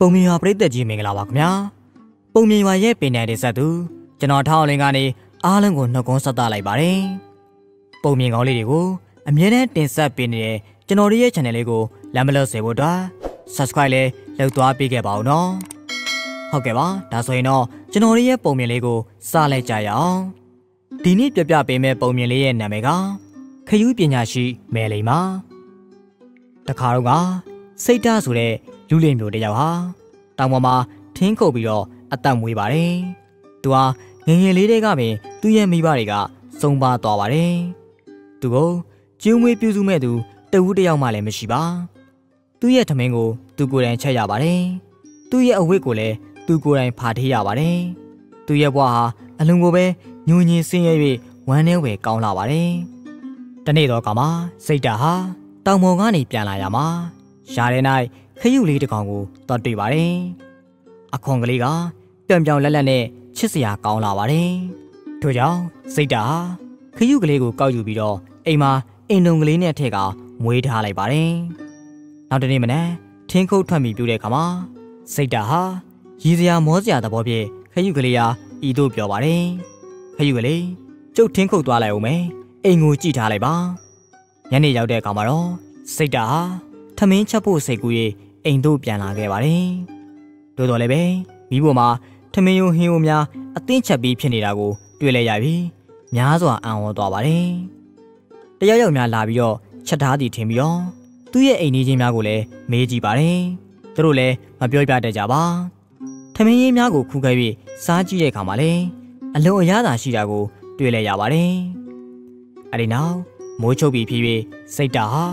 ပုံမြင်ရွာပြည်သက်ကြီးမင်္ဂလာပါခင်ဗျာပုံမြင်ရွာရဲ့ပင်နယ်တဲ့ဆက်သူကျွန်တော်ထောင်းလင်းကနေအားလုံးကိုနှုတ်ခွန်းဆက်သလိုက်ပါတယ်ပုံမြင်ကောင်းလေးတွေကိုအမြဲတမ်းတင်ဆက်ပေးနေတဲ့ကျွန်တော်ရဲ့ channel လေးကိုလမ်းမလို့စေဖို့အတွက် subscribe လေးလုပ်သွားပေးခဲ့ပါဦးနော်ဟုတ်ကဲ့ပါဒါဆိုရင်တော့ကျွန်တော်ရဲ့ပုံမြင်လေးကိုစလိုက်ကြရအောင်ဒီနေ့ပြပြပေးမယ့်ပုံမြင်လေးရဲ့နာမည်ကခရူးပညာရှိမယ်လိမ္မာတခါတော့ကစိတ်ဓာတ်ဆိုတဲ့ လူလင်မျိုးတစ်ယောက်ဟာတောင်ပေါ်မှာထင်းခုတ်ပြီးတော့အသက်မွေးပါတယ်။သူဟာငငယ်လေးတွေကပင်သူ့ရဲ့မိဘတွေကစုံပါသွားပါတယ်။သူကိုကျူးမွေးပြုစုမဲ့သူတဝူးတစ်ယောက်မှလည်းမရှိပါ။သူ့ရဲ့ထမင်းကိုသူကိုယ်တိုင်ချက်ရပါတယ်။သူ့ရဲ့အဝတ်ကိုလည်းသူကိုယ်တိုင်ဖာထေးရပါတယ်။သူ့ရဲ့ဘဝဟာအလုံးကိုပဲညူညင်ဆင်းရဲ၍ဝမ်းထဲဝယ်ကောင်းလာပါတယ်။တနေ့တော့ကမှစိတ်ဓာတ်ဟာတောင်ပေါ်ကနေပြန်လာရမှာရှားတဲ့၌ ခရုလေးတစ်ကောင်ကိုတော့တွေ့ပါတယ်။အခွန်ကလေးကပြောင်ပြောင်လက်လက်နဲ့ချစ်စရာကောင်းလာပါတယ်။ထို့ကြောင့်စိတ်ဓာတ်ဟာခရုကလေးကိုကောက်ယူပြီးတော့အိမ်မှာအင်တုံကလေးနဲ့ထည့်ကမွေးထားလိုက်ပါတယ်။နောက်တနေ့မနက်ထင်းခုတ်ထွက်မိပြတဲ့အခါမှာစိတ်ဓာတ်ဟာရည်စရာမောစရာသဘောဖြင့်ခရုကလေးဟာဤသို့ပြောပါတယ်။ခရုကလေးကျုပ်ထင်းခုတ်သွားလိုက်အောင်မယ်။အိမ်ကိုကြည့်ထားလိုက်ပါ။ညနေရောက်တဲ့အခါမှာတော့စိတ်ဓာတ်ဟာထမင်းချက်ဖို့စိတ်ကူး၍ အိမ်တို့ပြန်လာခဲ့ပါတယ်။တို့တော်လည်းပဲမိဖို့မှာထမင်းယုံဟင်းယုံများအသင်းချက်ပြီးဖြစ်နေတာကိုတွေ့လဲရပြီးများစွာအံ့ဩသွားပါတယ်။တယောက်ယောက်များလာပြီးတော့ချက်ထားသည်ထင်ပြီးတော့သူ့ရဲ့အိမ်ကြီးချင်းများကိုလည်းမေးကြည့်ပါတယ်။သူတို့လည်းမပြောပြတတ်ကြပါ။ထမင်းရင်းများကိုခူးခဲ့ပြီးစားကြည့်တဲ့အခါမှာလည်းအလုံးအရသာရှိတာကို တွေ့လဲရပါတယ်။အဲဒီနောက်မိုးချုပ်ပြီးဖြစ်ပြီးစိတ်တာဟာ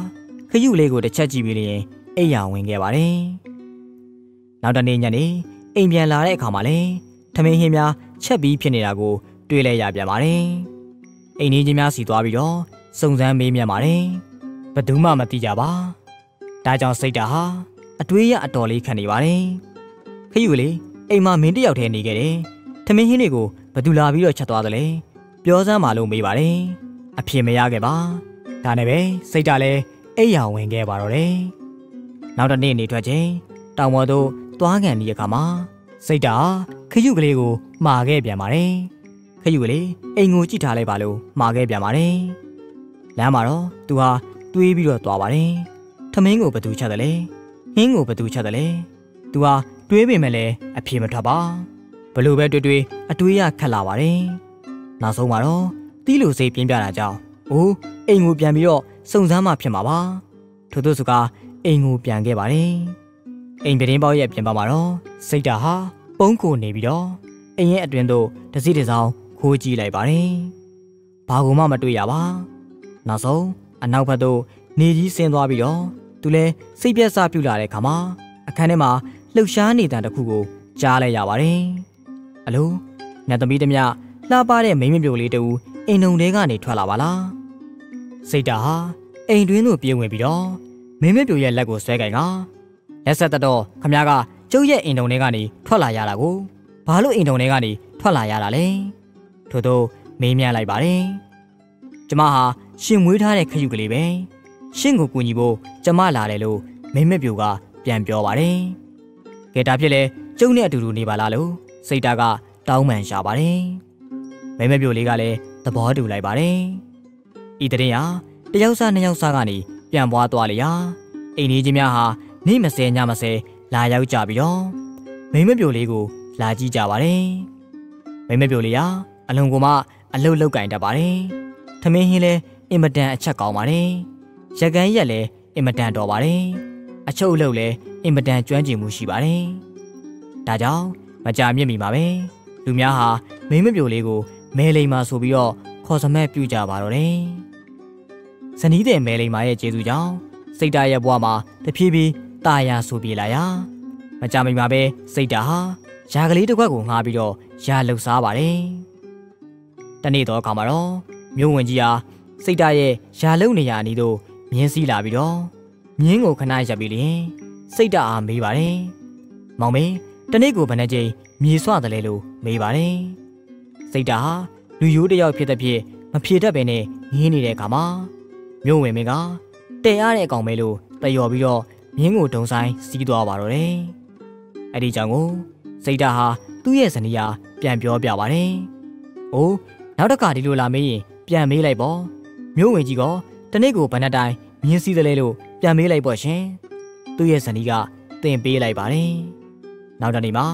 ခရုလေးကိုတစ်ချက်ကြည့်ပြီးလျင် အိယာဝင်ခဲ့ပါတယ်။နောက်တနေ့ညနေအိမ်ပြန်လာတဲ့အခါမှာလည်းထမင်းဟင်းများချက်ပြီးဖြစ်နေတာကို တွေ့လဲရပြန်ပါတယ်။အိမ်ကြီးချင်းများစီသွားပြီးတော့စုံစမ်းမေးမြန်းပါတယ်။ဘယ်သူမှမသိကြပါ။ဒါကြောင့်စိတ်ဓာတ်ဟာအတွေးရအတော်လေးခံနေပါတယ်။ခရုကလေးအိမ်မှာမင်းတယောက်တည်းနေခဲ့တယ်။ထမင်းဟင်းတွေကိုဘယ်သူလာပြီးတော့ချက်သွားသလဲ။ပြောစမ်းပါလို့မေးပါတယ်။အဖြေမရခဲ့ပါ။ဒါနဲ့ပဲစိတ်ဓာတ်လည်းအိယာဝင်ခဲ့ပါတော့တယ်။ နောက်တစ်နေ့နေထွက်ချိန်တောင်ပေါ်သို့သွားကန်ဒီအခါမှာစိတ်ဓာတ်ခရုကလေးကိုမှာခဲ့ပြန်ပါတယ်။ခရုကလေးအိမ်ကိုကြည့်ထားလိုက်ပါလို့မှာခဲ့ပြန်ပါတယ်။လမ်းမှာတော့သူဟာတွေးပြီးတော့သွားပါတယ်။ထမင်းကိုဘသူချက်တယ်လဲ။ဟင်းကိုဘသူချက်တယ်လဲ။သူဟာတွေးပေမဲ့လည်းအပြေမထွက်ပါ။ဘလို့ပဲတွေးတွေးအတွေးရခက်လာပါတယ်။နောက်ဆုံးမှာတော့တီးလိုစိတ်ပြင်းပြတာကြောင့်အိုးအိမ်ကိုပြန်ပြီးတော့စုံစမ်းမှဖြစ်မှာပါ။ထို့သူစကား အိမ်ကိုပြန်ခဲ့ပါတယ်။အိမ်ပြတင်းပေါက်ရဲ့ပြင်ပမှာတော့စိတ်ဓာတ်ဟာပုံးကိုနေပြီးတော့အိမ်ရဲ့အတွင်းသို့တစည်းတစောင်းခိုးကြည့်လိုက်ပါတယ်။ဘာကိုမှမတွေ့ရပါ။နောက်ဆုံးအနောက်ဘက်သို့နေကြီးဆင်းသွားပြီးတော့သူလဲစိတ်ပြက်စပြုတ်လာတဲ့ခါမှာအခန်းထဲမှာလှုပ်ရှားနေတဲ့တခုကိုကြားလိုက်ရပါတယ်။အလိုနတ်သမီးတမလှပတဲ့မိမပြိုလေးတူအိမ်ုံထဲကနေထွက်လာပါလား။စိတ်ဓာတ်ဟာအိမ်တွင်းသို့ပြေးဝင်ပြီးတော့ မင်းမပြိုရဲ့လက်ကိုဆွဲကြိုင်ကလက်ဆက်တော့ခမ ्या ကကျုပ်ရဲ့အိမ်တုံထဲကနေထွက်လာရတာကိုဘာလို့အိမ်တုံထဲကနေထွက်လာရတာလဲထို့သောမေးမြန်းလိုက်ပါတယ်ကျမဟာရှင်မွေးထားတဲ့ခရုကလေးပဲရှင်ကိုကူညီဖို့ကျမလာတယ်လို့မင်းမပြိုကပြန်ပြောပါတယ်ကဲဒါဖြစ်လေကျုပ်နဲ့အတူတူနေပါလားလို့စိတ်တာကတောင်းပန်ရှာပါတယ်မင်းမပြိုလေးကလည်းသဘောတူလိုက်ပါတယ်ဤတဲ့ရင်ဟာတယောက်စားနှစ်ယောက်စားကနေ ပြန်ပွားသွားလေရာအိမ်ကြီးချင်းများဟာနေ့မစဲညမစဲလာရောက်ကြပြီးတော့မိမပြိုလေးကိုလာကြည့်ကြပါတယ်မိမပြိုလေးဟာအလုံးကမှအလုတ်လောက်ကင်တတ်ပါတယ်ထမင်းဟင်းလဲအင်မတန်အချက်ကောင်းပါတယ်ရကန်ရက်လဲအင်မတန်တော်ပါတယ်အချုပ်အလုပ်လဲအင်မတန်ကျွမ်းကျင်မှုရှိပါတယ်ဒါကြောင့်မကြမြင့်မိပါပဲလူများဟာမိမပြိုလေးကိုမဲလိမ်မာဆိုပြီးတော့ခေါ်စမက်ပြုကြပါတော့တယ် ဇနီးတဲ့မဲလိမ်မာရဲ့ကျေးဇူးကြောင့်စိတ်ဓာတ်ရဲ့ဘဝမှာတဖြည်းဖြည်းตาရဆိုပြေလာရာမကြမိပါပဲစိတ်ဓာတ်ဟာယာကလေးတစ်ခွက်ကိုငှားပြီးတော့ယာလှုပ်ရှားပါတယ်တနေ့တော့အခါမှာတော့မြို့ဝင်ကြီးဟာစိတ်ဓာတ်ရဲ့ယာလုံနေရာအနီးသို့မြင်းစည်းလာပြီးတော့မြင်းကိုခဏရပ်ပြီးလျင်စိတ်ဓာတ်အားမေးပါတယ်မောင်မင်းတနေ့ကိုဘယ်နှကြိမ်မြေဆွတယ်လဲလို့မေးပါတယ်စိတ်ဓာတ်ဟာလူရိုးတယောက်ဖြစ်တဲ့ဖြစ်မဖြေတတ်ပဲနဲ့ငင်းနေတဲ့အခါမှာ မြို့ဝင်မင်းကတဲရတဲ့အကောင်ပဲလို့တယော်ပြီးတော့မြင်းကိုဒုံဆိုင်စီးသွားပါတော့တယ်အဲ့ဒီကြောင့်ကိုစိတ်ဓာတ်ဟာသူ့ရဲ့ဇနီးဟာပြန်ပြောပြပါတယ်။အိုးနောက်တစ်ခါဒီလိုလာမေးရင်ပြန်မေးလိုက်ပေါ့။မျိုးဝင်ကြီးကတနေ့ကိုဘဏ္ဍတိုင်းမြင်းစည်းသလဲလို့ပြန်မေးလိုက်ပေါ့ရှင်။သူ့ရဲ့ဇနီးကတင်ပေးလိုက်ပါတယ်။နောက်တနေ့မှာ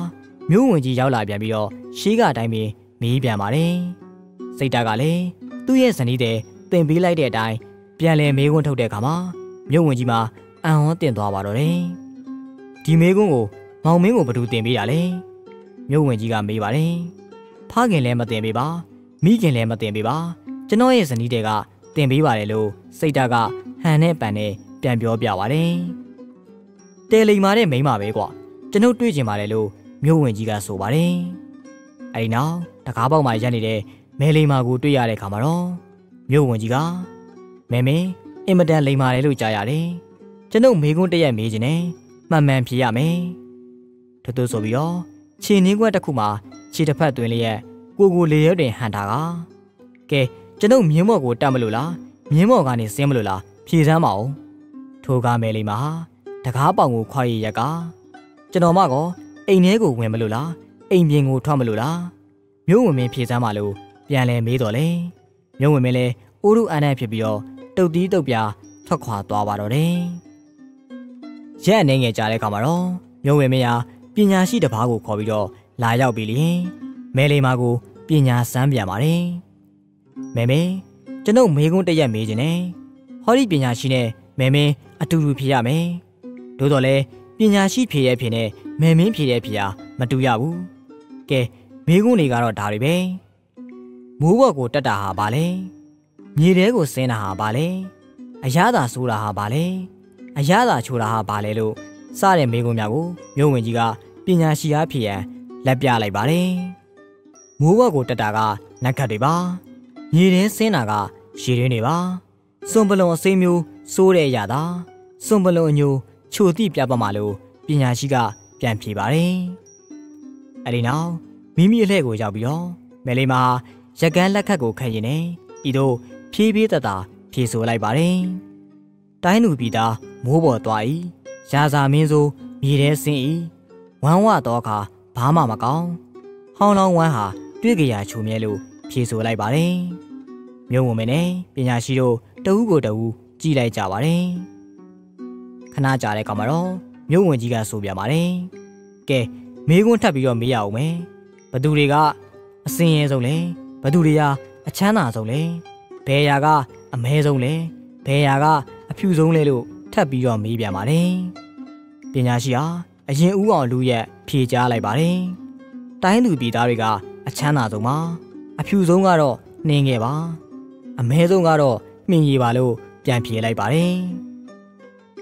မျိုးဝင်ကြီးရောက်လာပြန်ပြီးတော့ရှေးကအတိုင်းပဲမေးပြန်ပါတယ်။စိတ်ဓာတ်ကလည်းသူ့ရဲ့ဇနီးတဲ့တင်ပေးလိုက်တဲ့အတိုင်း ပြန်လဲမေးခွန်းထုတ်တဲ့အခါမှာမြို့ဝင်ကြီးမှာအံ့ဟောတင်သွားပါတော့တယ်။ဒီမေးခွန်းကိုမောင်မင်းကိုဘယ်သူတင်ပေးတာလဲ။မြို့ဝင်ကြီးကမေးပါတယ်။ဖခင်လည်းမတင်ပေးပါ။မိခင်လည်းမတင်ပေးပါ။ကျွန်တော်ရဲ့ဇနီးတွေကတင်ပေးပါတယ်လို့စိတ်ဓာတ်ကဟန်နဲ့ပန်နဲ့ပြန်ပြောပြပါတယ်။တယ်လိမ်မာတဲ့မိန်းမပဲကွာ။ကျွန်ုပ်တွေ့ကျင်ပါတယ်လို့မြို့ဝင်ကြီးကဆိုပါတယ်။အဲဒီနောက်တကားပေါက်မှာရက်နေတဲ့မဲလိမ်မာကိုတွေ့ရတဲ့အခါမှာတော့မြို့ဝင်ကြီးက မဲမဲအင်မတန်လိမ်မာတယ်လို့ကြားရတယ်။ကျွန်ုပ်မေကွန်းတရက်မေးခြင်းနဲ့မှန်မှန်ဖြေရမယ်။ထို့သို့ဆိုပြီးတော့ခြေနှင်းခွက်တစ်ခုမှာခြေတစ်ဖက်တွင်လျက်ကိုကိုလေရွတ်တင်ဟန်တာကကဲကျွန်ုပ်မြင်းမော့ကိုတတ်မလို့လားမြင်းမော့ကနေဆင်းမလို့လားဖြေစမ်းပါဦးထိုကားမဲလေးမှာတကားပေါင်ကိုခွာရရက်ကကျွန်တော်မကောအိမ်ထဲကိုဝင်မလို့လားအိမ်ပြင်ကိုထွက်မလို့လားမျိုးဝင်မင်းဖြေစမ်းပါလို့ပြန်လဲမေးတော့လေမျိုးဝင်မင်းလဲအိုးရုအန်နဲ့ဖြစ်ပြီးတော့ တုတ်တီးတုတ်ပြထွက်ခွာသွားပါတော့တယ်ရက်အနေငယ်ကြားတဲ့အခါမှာတော့မျိုးဝင်မင်းဟာပညာရှိတစ်ပါးကိုခေါ်ပြီးတော့လာရောက်ပြီလေမဲလေးမကိုပညာစမ်းပြန်ပါတယ်မဲမဲကျွန်ုပ်မေကွန်းတရက်မေးခြင်းနဲ့ဟောဒီပညာရှိနဲ့မဲမင်းအတူတူဖြေရမယ်သို့တော်လဲပညာရှိဖြေရဲ့ဖြေနဲ့မဲမင်းဖြေတဲ့ဖြေဟာမတူရဘူးကဲမေကွန်းတွေကတော့ဒါတွေပဲမိုးဘော်ကိုတက်တာဟာဘာလဲ မြေထဲကိုဆင်းတာဟာဘာလဲအရသာဆိုတာဟာဘာလဲအရသာချိုတာဟာဘာလဲလို့စတဲ့မေကွန်းများကိုမြို့ဝင်ကြီးကပညာရှိအားဖြေရန်လက်ပြလိုက်ပါတယ်မိုးဘော်ကိုတက်တာကနက်ခတ်တွေပါမြေထဲဆင်းတာကရေရင်းတွေပါစွန်ပလွန်အစိမ်းမျိုးစိုးတဲ့အရာသာစွန်ပလွန်အညိုချိုတိပြပမှာလို့ပညာရှိကပြန်ဖြေပါတယ်အဲဒီနောက်မိမိအလှည့်ကိုရောက်ပြီးတော့မယ်လေးမှာရက်ကန်းလက်ခတ်ကိုခတ်ရင်နဲ့ဤတို့ ဖြည်းဖြည်းတတဖြေဆိုလိုက်ပါတယ်တိုင်းသူပြည်သားမိုးပေါ်သွား၏ရာဇာမင်းဆိုမြေထဲဆင်း၏ဝမ်းဝတော့အခါဘာမှမကောင်းဟောင်းလောင်းဝမ်းဟာတွေ့ကြရာချုံမြဲလို့ဖြေဆိုလိုက်ပါတယ်မြို့ဝင်မင်းနဲ့ပညာရှိတို့တဦးကိုတဦးကြည်လိုက်ကြပါတယ်ခဏကြာတဲ့ကောင်မှာတော့မြို့ဝင်ကြီးကဆိုပြပါတယ်ကဲမေးခွန်းထပ်ပြီးတော့မေးရအောင်မယ်ဘသူတွေကအစင်းရဲဆုံးလဲဘသူတွေက အချမ်းသာဆုံးလဲ ဘယ်ရာကအမဲဆုံးလဲဘယ်ရာကအဖြူဆုံးလဲလို့ထပ်ပြီးတော့မေးပြန်ပါတယ်ပညာရှိဟာအရင်ဦးအောင်လူရဲ့ဖြေကြားလိုက်ပါတယ်တိုင်းသူပြည်သားတွေကအချမ်းသာဆုံးပါအဖြူဆုံးကတော့နှင်းခဲ့ပါအမဲဆုံးကတော့မြင်ရပါလို့ပြန်ဖြေလိုက်ပါတယ်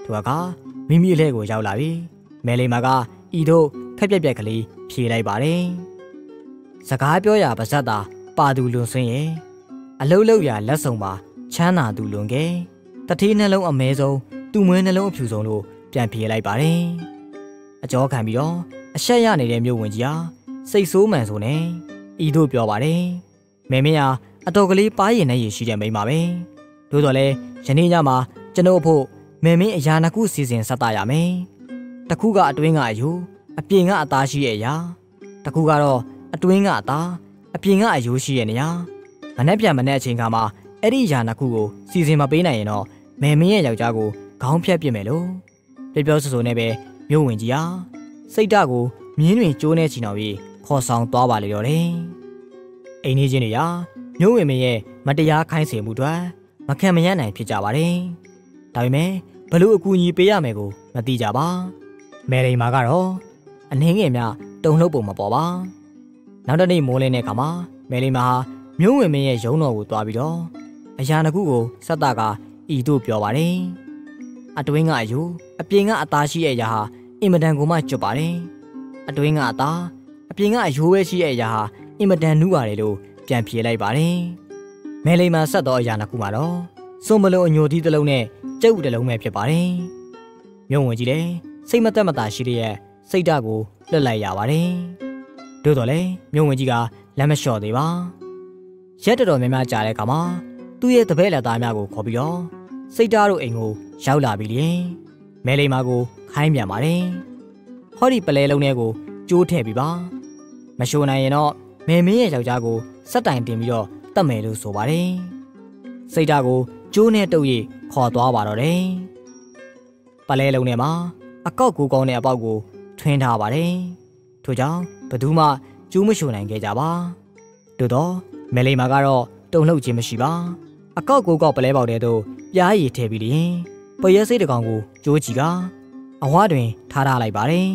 သူကမိမိအလဲကိုရောက်လာပြီမဲလေးမကဤတို့ခက်ပြက်ပြက်ကလေးဖြေလိုက်ပါတယ်စကားပြောရပါဇက်တာပါသူလွန်စင်းရဲ့ အလုတ်လုတ်ရလက်ဆောင်ပါချမ်းသာသူလွန်ခဲ့တတိနှလုံးအမဲဆုံးသူ့မွေးနှလုံးအဖြူဆုံးလို့ပြန်ဖြေလိုက်ပါတယ်အကြောခံပြီးတော့အဆက်ရနေတဲ့မြို့ဝင်ကြီးဟာစိတ်ဆိုးမှန်ဆိုနေဤတို့ပြောပါတယ်မဲမင်းဟာအတော်ကလေးပါးရင်နဲ့ရရှိတဲ့မိန်းမပဲသို့တော်လဲယနေ့ညမှာကျွန်ုပ်အဖို့မဲမင်းအရာနှစ်ခုစီစဉ်ဆက်တာရမယ်တစ်ခုကအတွင်းကအယူအပြင်ကအသားရှိရဲ့အရာတစ်ခုကတော့အတွင်းကအသားအပြင်ကအယိုးရှိရဲ့နေရာ မနဲ့ပြန်မနဲ့အချိန်ခါမှာအဲ့ဒီယာနှစ်ခုကိုစီစဉ်မပေးနိုင်ရင်တော့မယ်မင်းရဲ့ယောက်ျားကိုခေါင်းဖြတ်ပစ်မယ်လို့ပြောပြောဆိုဆိုနဲ့ပဲမြို့ဝင်ကြီးဟာစိတ်ဓာတ်ကိုမြင်းတွင်ကျိုးနေချင်တော်ပြီးခေါ်ဆောင်သွားပါလေတော့တယ်အိမ်နေချင်းတွေဟာမြို့ဝင်မင်းရဲ့မတရားခိုင်းစေမှုတွေမခံမရနိုင်ဖြစ်ကြပါတယ်ဒါပေမဲ့ဘလို့အကူအညီပေးရမယ်ကိုမသိကြပါမယ်ရိန်မာကတော့အနှင်းငယ်များတုံလှုပ်ပုံမပေါ်ပါနောက်တနေ့မိုးလင်းတဲ့အခါမှာမယ်လိမာဟာ မြို့ဝင်မင်းရဲ့ရုံးတော်ကိုသွားပြီးတော့အရာတစ်ခုကိုဆက်တာကဤတို့ပြောပါတယ်အတွင်းကအယူအပြင်ကအသားရှိတဲ့အရာဟာအင်မတန်ကိုမှကျွတ်ပါတယ်အတွင်းကအသားအပြင်ကအယိုးပဲရှိတဲ့အရာဟာအင်မတန်နူးပါတယ်လို့ပြန်ဖြေလိုက်ပါတယ်မယ်လိမာဆက်တော့အရာနှစ်ခုမှာတော့စွန်ဘလုံးအညိုသီးတစ်လုံးနဲ့ကျုပ်တစ်လုံးပဲဖြစ်ပါတယ်မြို့ဝင်ကြီးလည်းစိတ်မသက်မသာရှိတဲ့စိတ်ဓာတ်ကိုလွတ်လိုက်ရပါတယ်။တို့တော့လေမြို့ဝင်ကြီးကလက်မလျှော့သေးပါ။ ရက်တော်တော်များများကြာတဲ့အခါမှာသူ့ရဲ့တပည့်လက်သားများကိုခေါ်ပြီးတော့စိတ်ဓာတ်တို့အိမ်ကိုရောက်လာပြီလေ။မဲလိမ္မာကိုခိုင်းပြန်ပါတယ်။ဟောဒီပလဲလုံးထဲကိုကျိုးထည့်ပြီးပါမရှိုးနိုင်ရင်တော့မေမင်းရဲ့ယောက်ျားကိုစက်တိုင်တင်ပြီးတော့တတ်မယ်လို့ဆိုပါတယ်စိတ်ဓာတ်ကိုကျိုးနဲ့တုပ်ရခေါ်သွားပါတော့တယ်ပလဲလုံးထဲမှာအကောက်ကိုကောင်းတဲ့အပေါက်ကိုထွင်းထားပါတယ်ထို့ကြောင့်ဘသူမှကျိုးမရှိုနိုင်ခဲ့ကြပါတို့တော့ မဲလိမာကတော့တုံလှုပ်ခြင်းမရှိပါအကောက်ကိုကောက်ပလဲပေါက်တဲ့သို့ပြားရည်ထည့်ပြီးလျင်ပရဲစိတ်တကောင်ကိုကျိုးကြည့်ကအဝတွင်ထားထားလိုက်ပါတယ်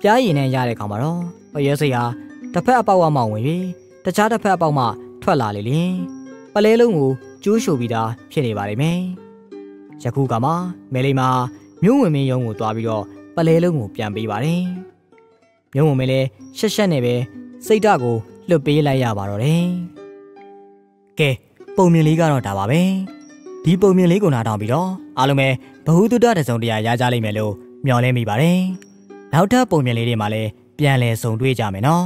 ပြားရည်နဲ့ရတဲ့ကောင်မှာတော့ပရဲစိတ်ဟာတစ်ဖက်အပေါက်အမောင်ဝင်ပြီးတခြားတစ်ဖက်အပေါက်မှထွက်လာလေလျင်ပလဲလုံးကိုကျိုးရှိုပြီးသားဖြစ်နေပါလိမ့်မယ်ယခုကမှမဲလိမာမြို့ဝင်မင်းရုံကိုတွားပြီးတော့ပလဲလုံးကိုပြန်ပေးပါတယ်မြို့ဝင်မင်းလည်းရှက်ရှက်နဲ့ပဲစိတ်ဓာတ်ကို လွတ်ပေးလိုက်ရပါတော့တယ်ကဲပုံမြင်လေးကတော့ဒါပါပဲဒီပုံမြင်လေးကိုနားထောင်ပြီးတော့အားလုံးပဲဘ ഹു တုဒ္ဒတစုံတရာရကြလိမ့်မယ်လို့မျှော်လင့်မိပါတယ်နောက်ထပ်ပုံမြင်လေးတွေမှာလည်းပြန်လည်ဆုံတွေ့ကြမယ်နော်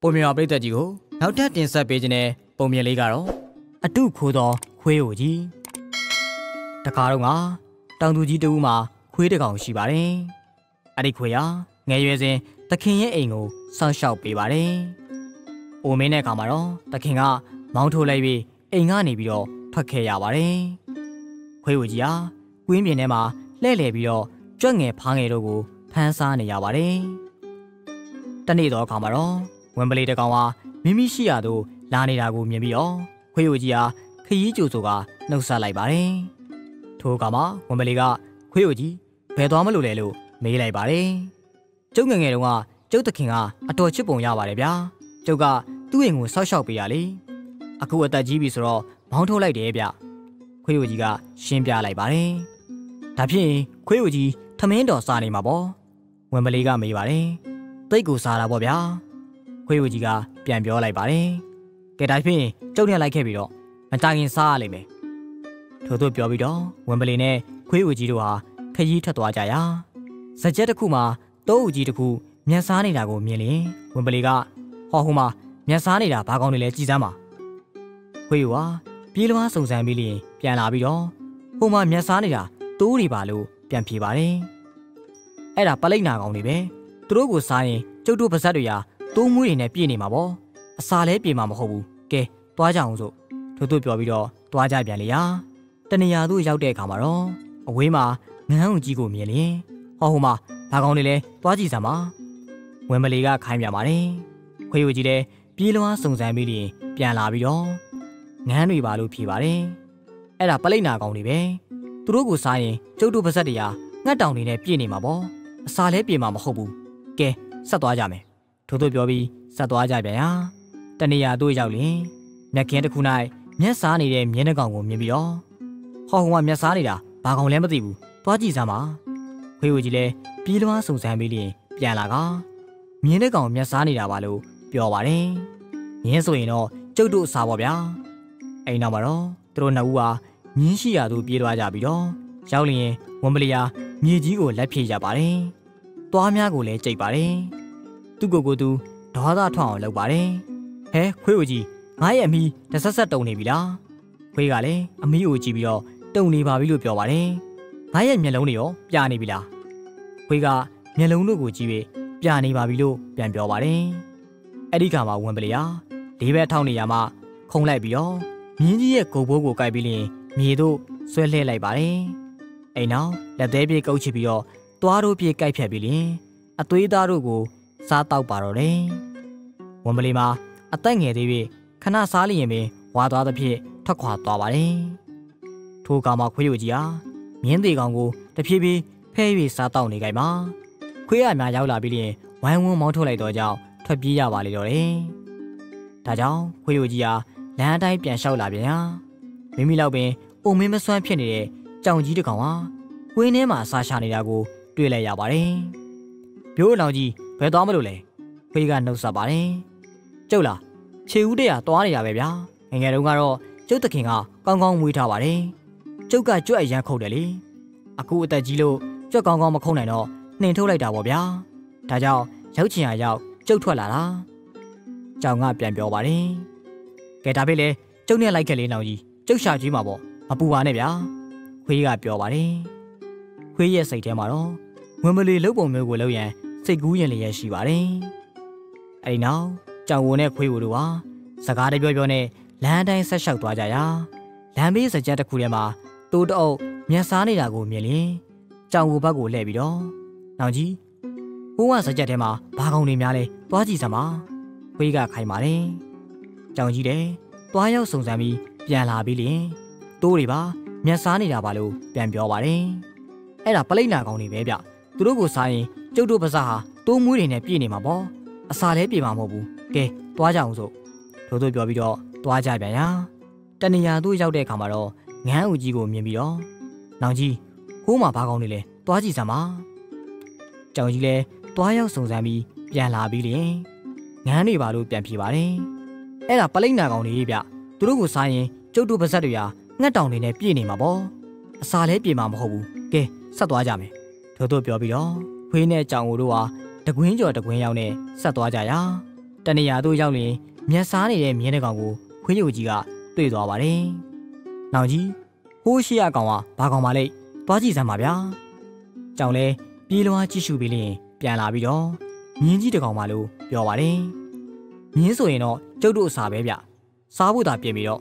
ပုံမြင်ပါပြည်သက်ကြီးကိုနောက်ထပ်တင်ဆက်ပေးခြင်းတဲ့ပုံမြင်လေးကတော့အတုခိုးသောခွေးကိုကြီးတခါတော့ကတောင်သူကြီးတဦးမှာခွေးတစ်ကောင်ရှိပါတယ်အဲ့ဒီခွေးဟာငယ်ရွယ်စဉ်သခင်ရဲ့အိမ်ကိုစောင့်ရှောက်ပေးပါတယ်။ အိုမင်းတဲ့အခါမှာတော့သခင်ကမောင်းထိုးလိုက်ပြီးအိမ်ကနေပြီးတော့ထွက်ခဲ့ရပါတယ်။ခွေးဝကြီးဟာကွင်းပြင်ထဲမှာလှဲ့လေပြီးတော့ကြွက်ငယ်ဖားငယ်တို့ကိုဖမ်းစားနေရပါတယ်။တနေ့တော့အခါမှာတော့ဝင်ပလီတကောင်ဟာမိမိရှိရာသို့လာနေတာကိုမြင်ပြီးတော့ခွေးဝကြီးဟာခရီးကြိုဆိုကနှုတ်ဆက်လိုက်ပါတယ်။ထိုအခါမှာဝင်ပလီကခွေးဝကြီးဘယ်သွားမလို့လဲလို့မေးလိုက်ပါတယ်။ကျုပ်ငယ်ငယ်တုန်းကကျုပ်သခင်ကအတော်ချစ်ပုံရပါတယ်ဗျာ ကျုပ်ကသူ့အိမ်ကိုဆောက်ရှောက်ပေးရလေအခုအသက်ကြီးပြီဆိုတော့မောင်းထုတ်လိုက်တယ်ဗျခွေးဝကြီးကရှင်းပြလိုက်ပါတယ်ဒါဖြင့်ခွေးဝကြီးထမင်းတော်စားနေမှာပေါ့ဝင်မလေးကမေးပါတယ်တိတ်ကိုစားတာပေါ့ဗျာခွေးဝကြီးကပြန်ပြောလိုက်ပါတယ်ကဲဒါဖြင့်ကျုပ်နဲ့လိုက်ခဲ့ပြီးတော့မကြခင်စားရလိမ့်မယ်ထို့သို့ပြောပြီးတော့ဝင်ပလီနဲ့ခွေးဝကြီးတို့ဟာခရီးထွက်သွားကြရာဇက်ချက်တစ်ခုမှာတောအူကြီးတစ်ခုမျက်စားနေတာကိုမြင်လျင်ဝင်ပလီက ဟောဟိုမှာမျက်စားနေတာဘာကောင်းနေလဲကြည်စမ်းပါခွေးဟာပြေးလွှားစုံစမ်းပြီးလျင်ပြန်လာပြီးတော့ဟိုမှာမျက်စားနေတာတိုးနေပါလို့ပြန်ဖြေပါတယ်အဲ့ဒါပလိတ်နာကောင်တွေပဲသူတို့ကိုစားရင်ကျုပ်တို့ပါဇက်တွေဟာတိုးမွေးတွေနဲ့ပြည့်နေမှာပေါ့အစာလဲပြေမှာမဟုတ်ဘူးကဲသွားကြအောင်စို့ထို့သူပြောပြီးတော့သွားကြပြန်လေရာတနေရာသို့ရောက်တဲ့အခါမှာတော့အဝေးမှာငန်းအောင်ကြီးကိုမြင်လျင်ဟောဟိုမှာဘာကောင်းနေလဲသွားကြည့်စမ်းပါဝင်းမလီကခိုင်းပြပါတယ် ခွေးဝကြီးလည်းပြေးလွှားစုံစမ်းပြီးရင်ပြန်လာပြီးတော့ငန်းတွေပါလို့ဖြေပါတယ်အဲ့ဒါပလိတ်နာကောင်တွေပဲသူတို့ကိုစားရင်ကျုပ်တို့ပါဇက်တရားငှက်တောင်တွေနဲ့ပြည့်နေမှာပေါ့အစာလဲပြေမှာမဟုတ်ဘူးကဲဆက်သွားကြမယ်ထို့သို့ပြောပြီးဆက်သွားကြပြန်ရာတနေရာတို့ရောက်လင်မြက်ခင်းတစ်ခု၌မျက်စားနေတဲ့မြင်းတစ်ကောင်ကိုမြင်ပြီးတော့ဟောဟိုကမျက်စားနေတာဘာကောင်လဲမသိဘူးသွားကြည့်စမ်းပါခွေးဝကြီးလည်းပြေးလွှားစုံစမ်းပြီးရင်ပြန်လာကမြင်းတဲ့ကောင်မျက်စားနေတာပါလို့ ပြောပါတယ်။မြင်းဆိုရင်တော့ကျုပ်တို့အစားပါဗျာ။အိမ်နောက်မှာတော့သူတို့နှစ်ဦးဟာမြင်းရှိရာသို့ပြေးသွားကြပြီးတော့ရောက်လျင်ဝန်ပလီယာမြေကြီးကိုလက်ဖြည့်ကြပါတယ်။သွားများကိုလည်းကြိတ်ပါတယ်။သူ့ကိုယ်ကိုသူဒေါသထွက်အောင်လုပ်ပါတယ်။ဟဲခွေးကိုကြီးငါရဲ့အမီတဆက်ဆက်တုံနေပြီလား။ခွေးကလည်းအမီကိုကြည့်ပြီးတော့တုံနေပါပြီလို့ပြောပါတယ်။ငါရဲ့မျက်လုံးတွေရောပြနေပြီလား။ခွေးကမျက်လုံးတို့ကိုကြည့်ပြီးပြနေပါပြီလို့ပြန်ပြောပါတယ်။ အဲ့ဒီခါမှာဝင်ပလျာလေးဘက်ထောက်နေရမှခုံလိုက်ပြီးတော့မြင်းကြီးရဲ့ကိုဘိုးကိုကြိုက်ပြီးလျင်မြေတို့ဆွဲလှဲလိုက်ပါတယ်။အိမ်နောက်လက်သေးပြေကုတ်ချပြီးတော့သွားတို့ပြေကြိုက်ဖြတ်ပြီးလျင်အသွေးသားတို့ကိုစားတောက်ပါတော့တယ်။ဝင်ပလီမှာအသက်ငယ်သေးပြီးခဏစားလျင်ပင်ဝါသွားသဖြင့်ထွက်ခွာသွားပါတယ်။ထိုကောင်မှခွေးယူကြီးဟာမြင်းသေးကောင်ကိုတဖြည်းဖြည်းဖဲ၍စားတောက်နေကြမှာခွေးရများရောက်လာပြီးရင်ဝိုင်းဝန်းမောင်းထုတ်လိုက်တော့ကြောင်း ထွက်ပြေးရပါလေတော့တယ်။ဒါကြောင့်ခွေးလူကြီးဟာလမ်းအတိုင်းပြန်လျှောက်လာပြန်ဟာမိမိလောက်ပင်အုံမင်းမစွမ်းဖြစ်နေတဲ့ကြောင်ကြီးတစ်ကောင်ဟာကွင်းထဲမှာဆာရှာနေတာကို တွေ့လိုက်ရပါတယ်။ပြိုးလောင်ကြီးဘယ်သွားမလို့လဲ။ခွေးကနှုတ်ဆက်ပါတယ်။ကျုပ်လားခြေဦးတရသွားနေရပဲဗျာ။ငငယ်တုန်းကတော့ကျုပ်သခင်ကကောင်းကောင်းမွေးထားပါတယ်။ကျုပ်ကကြွက်အရန်ခုတ်တယ်လေ။အခုအသက်ကြီးလို့ကြွက်ကောင်းကောင်းမခုံနိုင်တော့နှင်ထုတ်လိုက်တာပေါ့ဗျာဒါကြောင့်ရောက်ချင်ရရောက် ကျုပ်ထွက်လာတာကြောင်ကပြန်ပြောပါတယ်ကဲဒါဖြစ်လေကျုပ်နဲ့လိုက်ခဲ့လေးနောင်ကြီးကျုပ်ရှာကြီးမှာပေါ့မပူပါနဲ့ဗျာခွေးကပြောပါတယ်ခွေးရဲ့စိတ်ထဲမှာတော့ဝင်မလီလုတ်ပုံမျိုးကိုလုပ်ရန်စိတ်ကူးရင်လျက်ရှိပါတယ်။အဲဒီနောက်ကြောင်ဝုံနဲ့ခွေးဝူတို့ဟာစကားတပြောပြောနဲ့လမ်းတိုင်းဆက်လျှောက်သွားကြရာလမ်းဘေးစကြက်တစ်ခုထဲမှာတိုးတအုပ်မျက်စားနေတာကိုမြင်ရင်ကြောင်ဝူဘက်ကိုလှည့်ပြီးတော့နောင်ကြီး ဘိုးကစကြက်ထဲမှာဘာကောင်တွေများလဲသွားကြည့်စမ်းပါခွေးကခိုင်ပါတယ်။ကြောင်ကြီးတယ်သွားရောက်စုံစမ်းပြီးပြန်လာပြီးလျင်တိုးတွေပါမျက်စားနေတာပါလို့ပြန်ပြောပါတယ်။အဲ့ဒါပလိတ်နာကောင်တွေပဲဗျ။သူတို့ကိုစားရင်ကျုပ်တို့ပါစားဟာတိုးမွေးတွေနဲ့ပြည့်နေမှာပေါ့။အစာလည်းပြေမှာမဟုတ်ဘူး။ကဲသွားကြအောင်စို့။ထို့သို့ပြောပြီးတော့သွားကြပြန်ရာတဏီယာတို့ရောက်တဲ့အခါမှာတော့ငန်းဦးကြီးကိုမြင်ပြီးတော့နောင်ကြီးဟိုးမှာဘာကောင်းနေလဲသွားကြည့်စမ်းပါ။ ကြောင်ကြီးလည်းသွားရောက်စုံစမ်းပြီးပြန်လာပြီးလျင်ငန်းတွေပါလို့ပြန်ပြေပါတယ်။အဲ့ဒါပလိတ်နာကောင်တွေဗျ။သူတို့ကိုစားရင်ကျုပ်တို့ပါဇက်တွေဟာငှက်တောင်တွေနဲ့ပြည့်နေမှာပေါ့အစာလည်းပြေမှာမဟုတ်ဘူးကဲဆက်သွားကြမယ်ထို့သို့ပြောပြီးတော့ခွေးနဲ့ကြောင်ကိုတို့ဟာတကွင်းကျော်တကွင်းရောက်နဲ့ဆက်သွားကြရာတဏှာတို့ရောက်ရင်မျက်စားနေတဲ့မြင်းတဲ့ကောင်ကိုခွေးယိုကြီးကတွေ့သွားပါတယ်။နောင်ကြီးဟိုးရှိရကောင်ကဘာကောင်ပါလိမ့်သွားကြည့်စမ်းပါဗျာ။ကြောင်လဲ ပြေးလွှားကြည့်ရှုပြီးလျင်ပြန်လာပြီးတော့မြင်းကြီးတကောင်ပါလို့ပြောပါတယ်။မြင်းဆိုရင်တော့ကျုပ်တို့အစာပဲဗျ။စားဖို့သာပြင်ပြီးတော့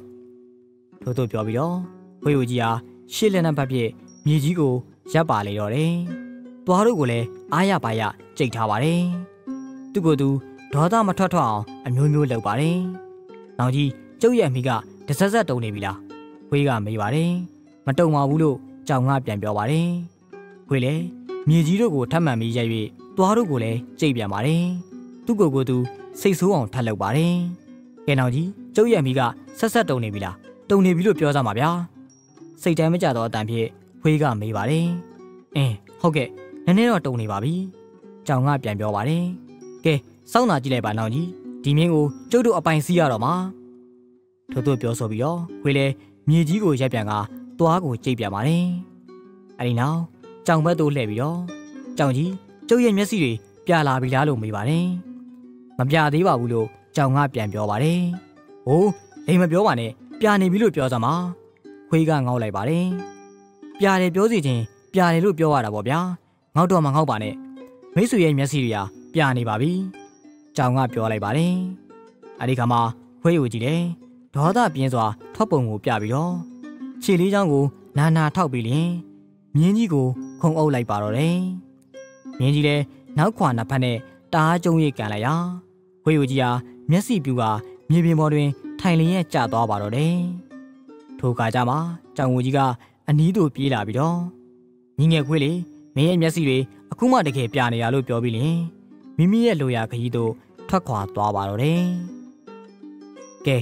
ထို့သို့ပြောပြီးတော့ဝေယိုကြီးဟာရှေ့လက်နက်ဘက်ပြည့်မြေကြီးကိုရပ်ပါလေတော့တယ်။သွားတို့ကိုလည်းအားရပါရကြိတ်ထားပါတယ်။သူ့ကိုယ်သူဒေါသမထွက်ထွက်အောင်အမျိုးမျိုးလုပ်ပါတယ်။နောင်ကြီးကျုပ်ရဲ့မိကတဆက်ဆက်တုံနေပြီလား။ဝေးကမေးပါတယ်။မတုံပါဘူးလို့ကြောင်ကပြန်ပြောပါတယ်။ဝေးလည်း မြေကြီးတို့ကိုထပ်မှန်ပြီးရိုက်၍သွားတို့ကိုလည်းကြိတ်ပြန်ပါတယ်။သူ့ကိုယ်ကိုယ်သူစိတ်ဆိုးအောင်ထပ်လုပ်ပါတယ်။ကဲနောင်ကြီးကျုပ်ရဲ့မိကဆက်ဆက်တုံနေပြီလား။တုံနေပြီလို့ပြောစမှာဗျာစိတ်တိုင်းမကြတော့အတန်ဖြင့်ခွေးကမေးပါတယ်အင်းဟုတ်ကဲ့နည်းနည်းတော့တုံနေပါပြီကြောင်ကပြန်ပြောပါတယ်ကဲစောင့်နာကြည့်လိုက်ပါနောင်ကြီးဒီမင်းကိုကျုပ်တို့အပိုင်စီးရတော့မှာထို့သို့ပြောဆိုပြီးတော့ခွေးလည်းမြေကြီးကိုရက်ပြန်ကသွားကိုကြိတ်ပြန်ပါတယ်အဲဒီနောက် ကြောင်ဘက်သို့လှည့်ပြီးတော့ကြောင်ကြီးကျုပ်ရဲ့မျက်စိတွေပြလာပြီလားလို့မေးပါတယ်မပြသေးပါဘူးလို့ကြောင်ကပြန်ပြောပါတယ်ဟိုးအိမ်မပြောပါနဲ့ပြာနေပြီလို့ပြောစမ်းပါခွေးကငေါက်လိုက်ပါတယ်ပြာတယ်ပြောစီခြင်းပြာတယ်လို့ပြောရတာပေါ့ဗျာငေါက်တော့မငေါက်ပါနဲ့မိတ်ဆွေရဲ့မျက်စိတွေဟာပြာနေပါပြီကြောင်ကပြောလိုက်ပါတယ်အဲဒီခါမှာခွေးကိုကြည့်တယ်ဒေါသပြင်းစွာထွက်ပုံကိုပြပြီးတော့ခြေလေးချောင်းကိုနာနာထောက်ပြီးလျင် မြင်းကြီးကိုခုံအုပ်လိုက်ပါတော့တယ်မြင်းကြီးလည်းနောက်ခွာနှစ်ဖက်နဲ့တားကျုံရိတ်ကန်လိုက်ရာခွေးကိုကြီးဟာမျက်စိပြူကမြေပြင်ပေါ်တွင် ထိုင်လျက်ကျသွားပါတော့တယ်။ထိုကကြမှာကြောင်ဝကြီးကအနီးသို့ပြေးလာပြီးတော့ညီငယ်ခွေးလေးမင်းရဲ့မျက်စိတွေအခုမှတကယ်ပြနေရလို့ပြောပြီးလင်မိမိရဲ့လိုရာခကြီးသို့ထွက်ခွာသွားပါတော့တယ်။ကဲ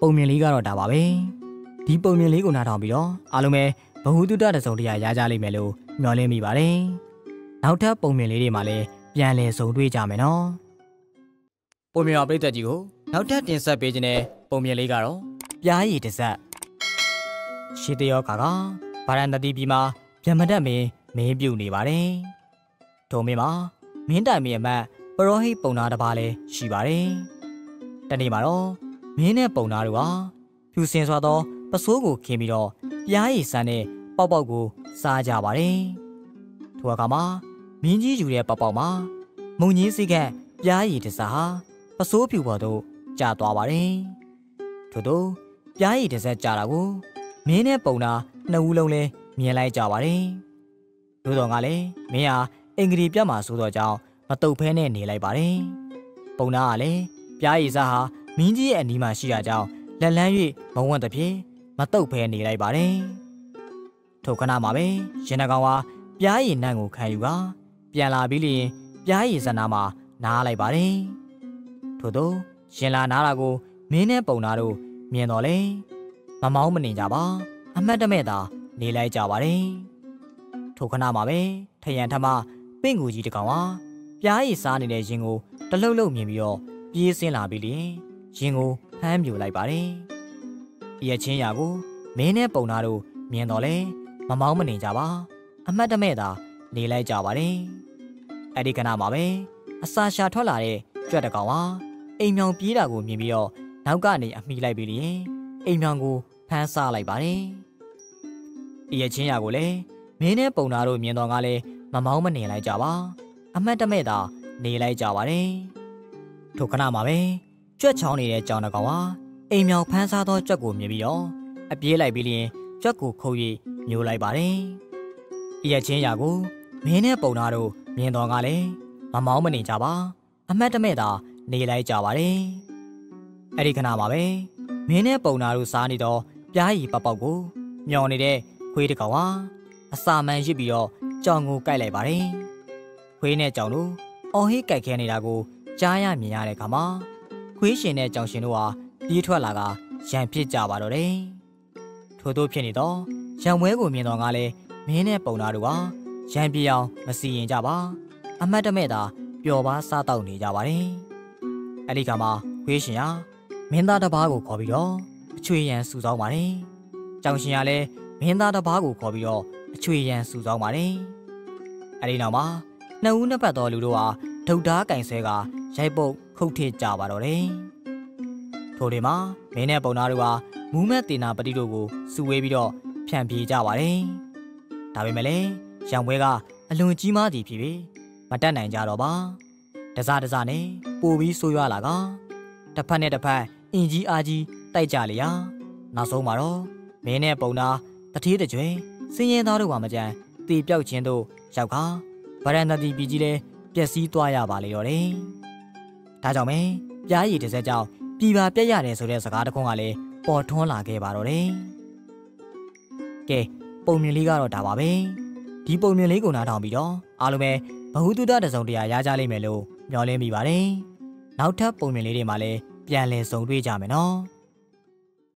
ပုံမြင်လေးကတော့ဒါပါပဲ။ဒီပုံမြင်လေးကိုနားထောင်ပြီးတော့အားလုံးပဲ ဘ ഹു တုတတစုံတရာရကြလိမ့်မယ်လို့မျှော်လင့်မိပါတယ်။နောက်ထပ်ပုံမြင်လေးတွေမှာလည်းပြန်လည်ဆုံတွေ့ကြမယ်နော်။ပုံမြင်ပါပြည်သက်ကြီးကိုနောက်ထပ်တင်ဆက်ပေးခြင်းနဲ့ပုံမြင်လေးကတော့ပြားရည်တစ်ဆက်ရှီတယောကာကဗာရဏသီပြည်မှာဗျမဒတ်မင်းမင်းပြုတ်နေပါတယ်။ဒုံမင်းမှာမင်းတိုင်မင်းအမတ်ပရောဟိတ်ပုံနာတစ်ပါးလည်းရှိပါတယ်။တနေ့မှာတော့မင်းနဲ့ပုံနာတို့ဟာဖြူစင်စွာသော ပစိုးကိုခင်းပြီးတော့ပြားရည်ဆန်းနဲ့ပေါက်ပေါက်ကိုစားကြပါတယ်။ထိုအခါမှာမင်းကြီးယူတဲ့ပေါက်ပေါက်မှာမုံကြီးစိကက်ပြားရည်တစ်စားဟာပစိုးဖြူပေါ်သို့ကျသွားပါတယ်။ထို့သောပြားရည်တစ်ဆက်ကျတာကိုမင်းနဲ့ပုံနာနှစ်ဦးလုံးလဲမြင်လိုက်ကြပါတယ်။တို့တော်ကလည်းမင်းဟာအင်္ဂလိပ်ပြတ်မှာဆိုတော့ကြောင့်မတုတ်ဖဲနဲ့နေလိုက်ပါတယ်။ပုံနာကလည်းပြားရည်စားဟာမင်းကြီးရဲ့အနီးမှာရှိတာကြောင့်လက်လန်း၍မဝန့်တပြေ မတုတ်ဖဲနေလိုက်ပါတယ်။ထိုခဏမှာပဲရင်နှကောင်ဟာပြားရည်နန့်ကိုခံယူကပြန်လာပြီးလျင်ပြားရည်စနာမှာနားလိုက်ပါတယ်။ထို့သောရင်လာနားတာကိုမင်းနဲ့ပုံနာတို့မြင်တော့လေမမောင်းမနေကြပါ အမတ်တမဲ့သာနေလိုက်ကြပါတယ်ထိုခဏမှာပဲထရန်ထမပင့်ကူကြီးတကောင်ဟာပြားရည်စားနေတဲ့ရင်ကိုတလှုပ်လှုပ်မြင်ပြီးတော့ပြေးဆင်းလာပြီးလျင်ရင်ကိုဖမ်းပြူလိုက်ပါတယ် ရချင်းရာကိုမင်းနဲ့ပုံနာတို့မြင်တော့လေမမောင်းမနေကြပါ အမတ်တမဲ့သာနေလိုက်ကြပါတယ်အဲ့ဒီခဏမှာပဲအစာရှာထွက်လာတဲ့ကြွက်တကောင်ဟာအိမ်မြောင်ပြေးတာကိုမြင်ပြီးတော့နောက်ကနေအမိလိုက်ပြီးလျင်အိမ်မြောင်ကိုဖမ်းဆလိုက်ပါတယ်။အရချင်းရာကိုလည်းမင်းနဲ့ပုံနာတို့မြင်တော်ကလည်းမမောင်းမနေလိုက်ကြပါ အမှတ်တမဲ့သာနေလိုက်ကြပါတယ်ထိုခဏမှာပဲကြွက်ချောင်းနေတဲ့ကြောင်တကောင်ဟာ အိမ်မြောင်ဖန်းစားသောကြွက်ကိုမြင်ပြီးတော့အပြေးလိုက်ပြီးလျင်ကြွက်ကိုခုတ်၍မျိုးလိုက်ပါတယ်။ဤရချင်းရာကိုမင်းနဲ့ပုံနာတို့မြင်တော်ကလည်းမမောင်းမနေကြပါ အမှတ်တမဲ့သာနေလိုက်ကြပါတယ်။အဲ့ဒီခဏမှာပဲမင်းနဲ့ပုံနာတို့စားနေတော့ပြားရီပပောက်ကိုမျောနေတဲ့ခွေးတစ်ကောင်ဟာအစာမှန်ရစ်ပြီးတော့ကြောင်ကိုကိုက်လိုက်ပါတယ်။ခွေးနဲ့ကြောင်တို့အော်ဟိကိုက်ခဲနေတာကိုကြားရမြင်ရတဲ့ခါမှာခွေးရှင်နဲ့ကြောင်ရှင်တို့ဟာ ပြေးထွက်လာကရန်ဖြစ်ကြပါတော့တယ်။ထို့သောဖြစ်နေတော့ရန်ဝဲကိုမြင်တော့ကလည်းမင်းနဲ့ပုံနာတို့ဟာရန်ပြေအောင်မစီရင်ကြပါအမတ်တမဲ့သာပျော်ပါစားတော့နေကြပါတယ်။အဲ့ဒီကမှာခွေးရှင်ဟာမင်းသားတစ်ပါးကိုခေါ်ပြီးတော့အချွေရန်စူဆောင်းပါတယ်။ကြောင်ရှင်ကလည်းမင်းသားတစ်ပါးကိုခေါ်ပြီးတော့အချွေရန်စူဆောင်းပါတယ်။အဲ့ဒီနောက်မှာနှစ်ဦးနှစ်ပတ်တော်လူတို့ဟာဒုတ်သားကင်ဆဲကရိုက်ပုတ်ခုတ်ထစ်ကြပါတော့တယ်။ ထိုဒီမှာမင်းနဲ့ပုံသားတို့ဟာမူးမက်တင်နာပတိတို့ကိုစုဝေးပြီးတော့ဖြန့်ပြေးကြပါတယ်။ဒါပေမဲ့လည်းရံပွဲကအလွန်ကြီးမားသည်ဖြစ်ပြီးမတက်နိုင်ကြတော့ပါ။တစားတစားနဲ့ပိုပြီးဆိုးရွားလာကတစ်ဖက်နဲ့တစ်ဖက်အင်ကြီးအားကြီးတိုက်ကြလေရာနောက်ဆုံးမှာတော့မင်းနဲ့ပုံသားတထေးတကြွယ်စင်းရင်သားတို့ကမကြမ်းတေပြောက်ခြင်းတို့ရောက်ကဗရန်နတီပြည်ကြီးလဲပျက်စီးသွားရပါလေတော့တယ်။ဒါကြောင့်ပဲပြားရည်တစ်စက်ကြောင့် ပြည်ပါပြက်ရတယ်ဆိုတဲ့စကားတစ်ခုကလည်းပေါ်ထွန်းလာခဲ့ပါတော့တယ်။ကဲပုံမြင်လေးကတော့ဒါပါပဲ။ဒီပုံမြင်လေးကိုနားထောင်ပြီးတော့အားလုံးပဲဘ ഹു တုဒတစုံတရာရကြလိမ့်မယ်လို့မျှော်လင့်မိပါတယ်။နောက်ထပ်ပုံမြင်လေးတွေမှာလည်းပြန်လည်ဆုံတွေ့ကြမယ်နော်။